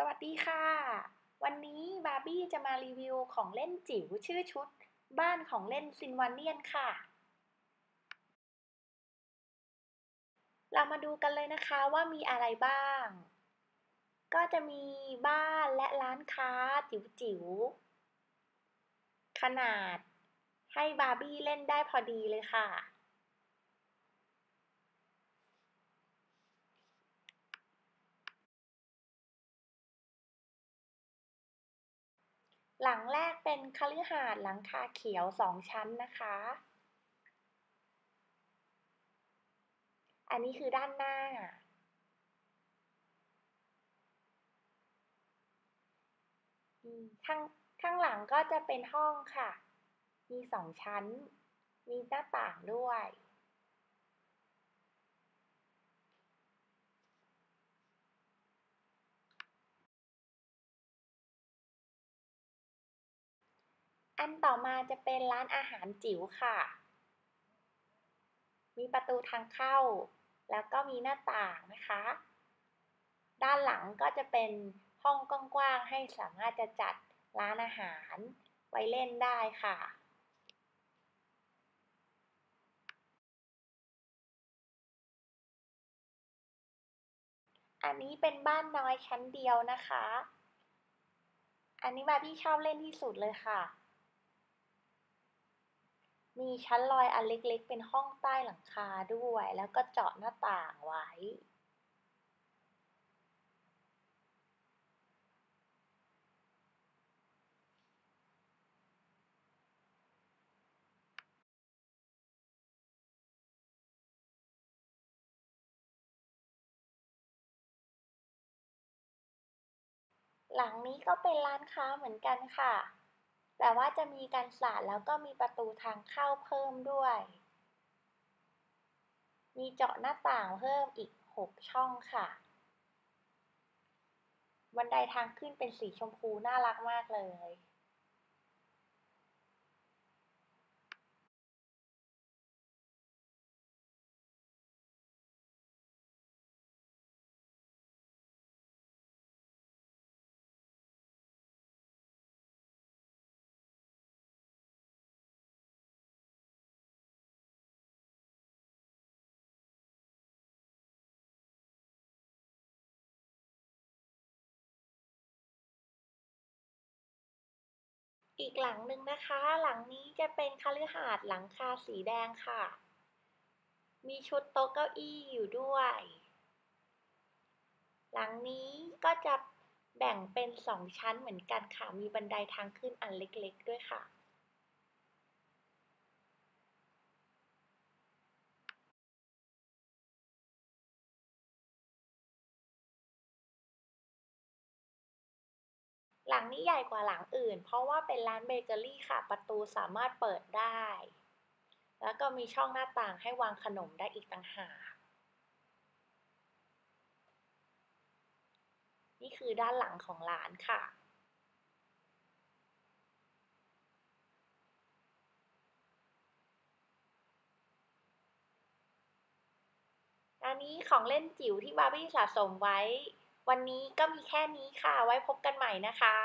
สวัสดีค่ะ วันนี้บาร์บี้จะมารีวิวของเล่นจิ๋วชื่อชุด บ้านของเล่น Sylvanian ค่ะ เรามาดูกันเลยนะคะว่ามีอะไรบ้าง ก็จะมีบ้านและร้านค้าจิ๋วๆ ขนาดให้บาร์บี้เล่นได้พอดีเลยค่ะ หลังแรกเป็นคฤหาสน์หลังคาเขียวสองชั้นนะคะ อันนี้คือด้านหน้า ข้างข้างหลังก็จะเป็นห้องค่ะ มีสองชั้น มีหน้าต่างด้วย อันต่อมาจะเป็นร้านอาหารจิ๋วค่ะ มีประตูทางเข้า แล้วก็มีหน้าต่างนะคะ ด้านหลังก็จะเป็นห้องกว้างๆให้สามารถจะจัดร้านอาหารไว้เล่นได้ค่ะอันนี้เป็นบ้านน้อยชั้นเดียวนะคะ อันนี้บาร์บี้ชอบเล่นที่สุดเลยค่ะ มีชั้นลอยอันเล็กๆ เป็นห้องใต้หลังคาด้วย แล้วก็เจาะหน้าต่างไว้ หลังนี้ก็เป็นร้านค้าเหมือนกันค่ะ แต่ว่าจะมีการสาดแล้วก็มีประตูทางเข้าเพิ่มด้วย มีเจาะหน้าต่างเพิ่มอีก 6 ช่องค่ะ บันไดทางขึ้นเป็นสีชมพูน่ารักมากเลย อีกหลังหนึ่งนะคะ หลังนี้จะเป็นคฤหาสน์หลังคาสีแดงค่ะ มีชุดโต๊ะเก้าอี้อยู่ด้วย หลังนี้ก็จะแบ่งเป็นสองชั้นเหมือนกันค่ะ มีบันไดทางขึ้นอันเล็กๆด้วยค่ะ หลังนี้ใหญ่กว่าหลังอื่น เพราะว่าเป็นร้านเบเกอรี่ค่ะ ประตูสามารถเปิดได้ แล้วก็มีช่องหน้าต่างให้วางขนมได้อีกต่างหาก นี่คือด้านหลังของร้านค่ะอันนี้ของเล่นจิ๋วที่บาร์บี้สะสมไว้ วันนี้ก็มีแค่นี้ค่ะ ไว้พบกันใหม่นะคะ